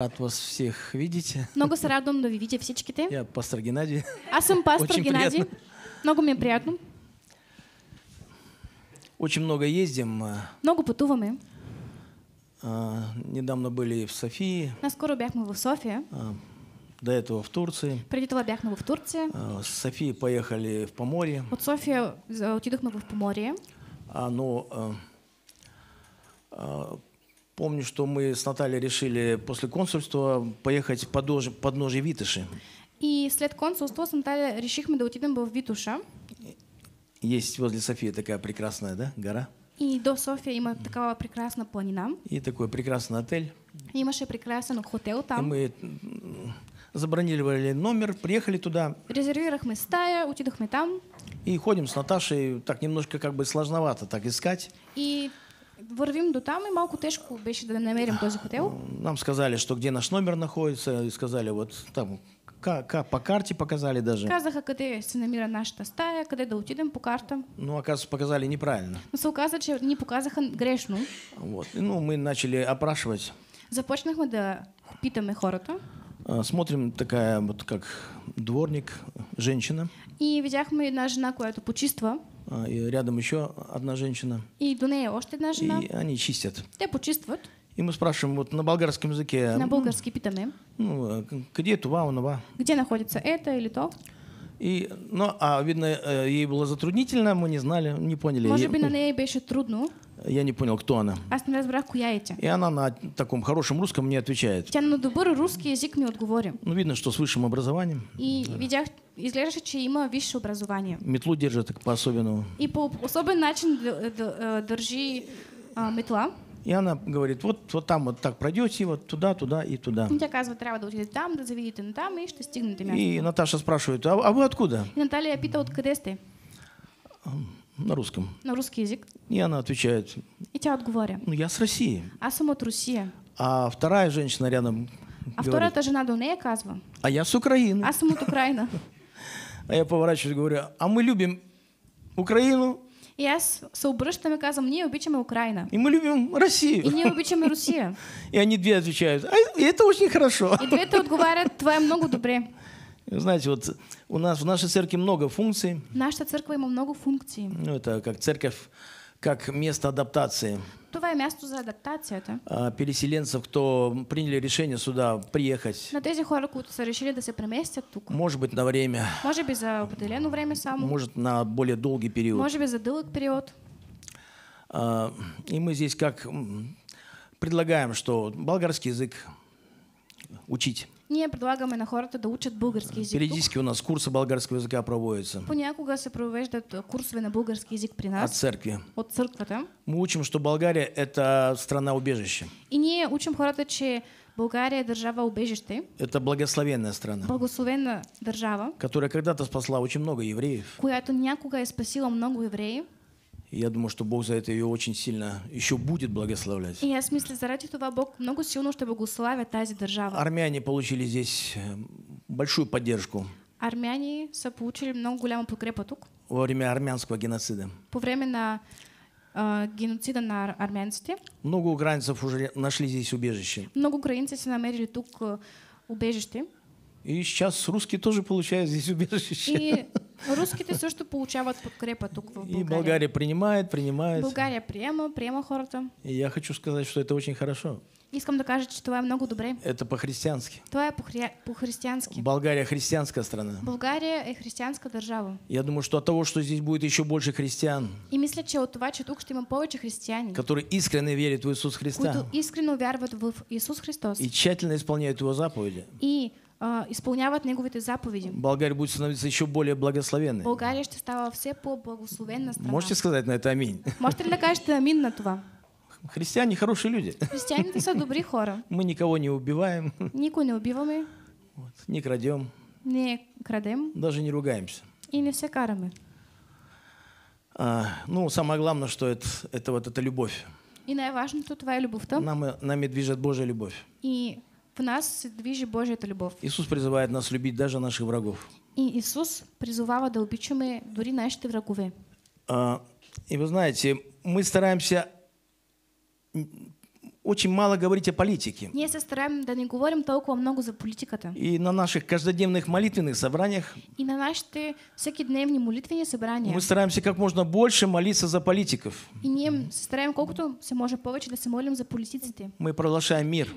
Рад вас всех видеть. Много се радвам да ви видя всичките. Я пастор Геннадий. Аз съм пастор Очень Геннадий. приятно. Много ми е приятно. Очень много ездим. А, Много пътуваме. а, Недавно были в Софии, Наскоро бяхме в София. а, до этого в Турции. Преди това бяхме в Турция. А, С Софии поехали в Поморье. От София за- отидохме в Поморие. А, но а, а, помню, что мы с Натальей решили после консульства поехать в подножие, подножие Витыши. И след консулство с Наталья решихме да отидем в Витуша. Есть возле Софии такая прекрасная да, гора. И до София има такава прекрасна планина. И такой прекрасный отель. Имаше прекрасен хотел И там. мы м, забронировали номер, приехали туда Резервирахме стая, отидохме там. и ходим с Наташей. Так немножко как бы сложновато так искать. И вървим до там и малко тежко беше да намерим този хотел. Нам сказали, что где наш номер находится, и сказали вот там ка- ка- по карте показали даже. Казаха къде се намира нашата стая, къде да отидем по карта. Ну, оказывается, показали неправильно. Но се оказа, че ни показаха грешно. Вот. Ну, мы начали опрашивать. Започнахме да питаме хората А, Смотрим, такая вот как дворник, женщина, и видяхме една жена, която почиства а, и рядом еще одна женщина, и до нея още една жена. и они чистят. Те почистват. И мы спрашиваем вот на болгарском языке, На български питаме, ну, к- где това, онова. где находится это или то. И, ну, а видно, э, ей было затруднительно, мы не знали, не поняли. Може Я- би на нея беше трудно. Я не понял, кто она. Аз не разбрах коя е тя. И она на таком хорошем русском мне отвечает. Тя на добър руски език ми отговори. Ну, видно, что с высшим образованием. И видях, изглеждаше, че има висше образование. Метлу держит так по-особенному. И по особен начин д- д- а, държи а, метла. И она говорит, вот, вот там вот так пройдете, вот туда, туда и туда. Тя казва, трябва да отидете там, да завидите на там и ще стигнете място. И Наташа спрашивает, а, а вы откуда? И Наталия я пита откъде сте? На русском. На руски език. И она отвечает, И тя отговоря. ну, я с России. Аз съм от Русия. А вторая женщина рядом А говорит, втората жена до нея казва. а я с Украины. Аз съм от Украина. А я поворачиваюсь и говорю, а мы любим Украину, И аз се обръщам и казвам, ние обичаме Украина. и мы любим Россию. И ние обичаме Русия. И они две отвечают, а это очень хорошо. И двете отговарят, това е много добре. Знаете, вот у нас в нашей церкви много функций. Нашата църква има много функции. Ну, это как церковь, как место адаптации Това е място за адаптацията а, переселенцев, кто приняли решение сюда приехать. на тези хора, които са решили да се преместят тук. Может быть, на время, Може би за определено време само, может, на более долгий период. може би за дълъг период. А, И мы здесь как предлагаем, что болгарский язык учить. Ние предлагаме на хората да учат български тук. Периодически у нас курсы болгарского языка проводятся Понякога се провеждат а, курсове на български език при от нас, церкви. от църквата. Мы учим, что Болгария – это страна убежища. И ние учим хората, че България е държава убежище, Это благословенная страна, благословена държава, которая когда-то спасла очень много евреев. която някога е спасила много евреи. И я думаю, что Бог за это ее очень сильно еще будет благословлять. И аз мисля, заради това Бог много силно ще благославя тази държава. Армяне получили здесь э, большую поддержку Армяни са получили много голяма подкрепа тук. во время армянского геноцида. По време на а, геноцида на ар- армянците, Много украинцев уже нашли здесь убежище. много украинци са намерили тук а, убежище. И сейчас русские тоже получают здесь убежище. И руските също получават подкрепа тук в И България. Принимает, принимает. България приема, приема хората. И я хочу сказать, что это очень хорошо. Искам да кажа, че това е много добре. Это по-христиански. Това е по-християнски. Болгария христианская страна. България е християнска държава. Я думаю, что от того, что здесь будет еще больше христиан, И мисля, че от това, че тук ще има повече християни, которые искренне верят в Иисус Христа които искрено вярват в Исус Христос и тщательно исполняют Его заповеди, и а, изпълняват Неговите заповеди. Болгария будет становиться еще более благословенной. България ще става все по-благословенна страна. Можете сказать на это аминь? Можете ли да кажете амин на това? Христиане хорошие люди. Християните са добри хора. Мы никого не убиваем, Никой не убиваме, вот, не крадем, не крадем даже не ругаемся. и не се караме. А, ну, самое главное, что это, это вот эта любовь. И най-важното това е любовта. Нам, нами движет Божья любовь. И в нас се движи Божията любов. Иисус призывает нас любить даже наших врагов. И Исус призовава да обичаме дори нашите врагове. А, и вы знаете, мы стараемся очень мало говорить о политике. Ние се стараем да не говорим толкова много за политиката. И на наших каждодневных молитвенных собраниях И на нашите всекидневни молитвени събрания. мы стараемся как можно больше молиться за политиков. И ние се стараем колкото се може повече да се молим за политиците. Мы проглашаем мир.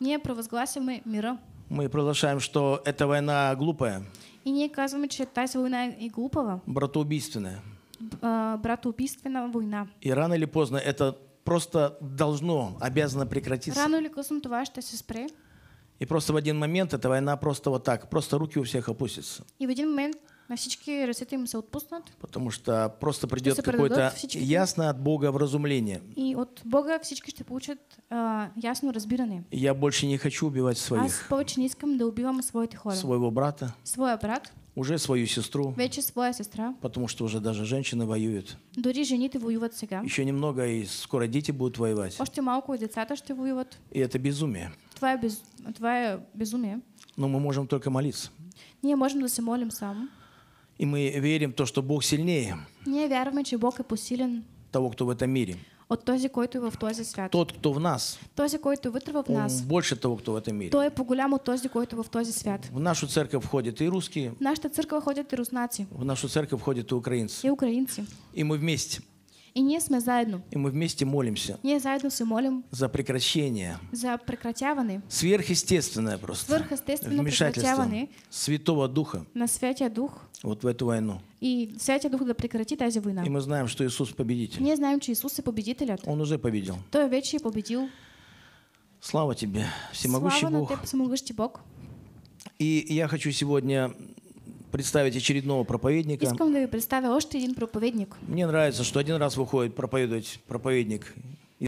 Ние провъзгласяме мира. Мы проглашаем, что эта война глупая, И ние казваме, че тази война е глупава, братоубийственная. б- а, братоубийствена война. И рано или поздно это просто должно, обязано прекратиться. Рано или късно това ще се спре. И просто в один момент эта война просто вот так, просто руки у всех опустятся. И в един момент на всички ръцете им се отпуснат. Потому что просто придет какое-то ясное от Бога вразумление. И от Бога всички ще получат а, ясно разбиране. Я больше не хочу убивать Аз своих. повече не искам да убивам своите хора. Своего брата, Своя брат, уже свою сестру, вече своя сестра. потому что уже даже женщины воюют. Дори жените воюват сега. Еще немного, и скоро дети будут воевать. Още малко и децата ще воюват. И это безумие. Това е, без... това е безумие. Но мы можем только молиться. Ние можем да се молим само. И мы верим в то, что Бог сильнее Ние вярваме, че Бог е посилен того, кто в этом мире. от този, който е в този свят. Тот, кто в нас, Този, който вътре в он нас, больше того, кто в этом мире. той е по-голям от този, който в този свят. В нашу церковь входят и русские, В нашата църква ходят и руснаци, в нашу церковь входят и украинцы. и украинци. И мы вместе, И ние сме заедно. и мы вместе молимся Ние заедно се молим за прекращение, за прекратяване сверхъестественное просто Свърхъестествено вмешательство прекратяване Святого Духа на Святия Дух вот в эту войну. и Святия Дух да прекрати тази война. И мы знаем, что Иисус победитель. Ние знаем, че Исус е победителят. Он уже победил. Той вече е победил. Слава тебе, всемогущий Слава на Бог. Теб, всемогъщи Бог. И я хочу сегодня представить очередного проповедника. Искам да ви представя още един проповедник. Мне нравится, что один раз выходит проповедовать проповедник